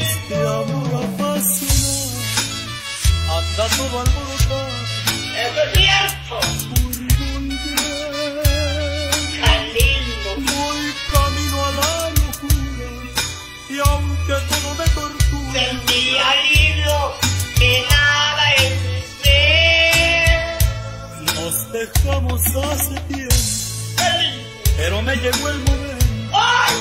Este amor apasionado anda todo alborotado ¡Eso es cierto! por volver. ¡Tan lindo! Voy camino a la locura y aunque todo me tortura, Sentía lindo que nada es ser. nos dejamos hace tiempo, pero me llegó el momento ¡Ay!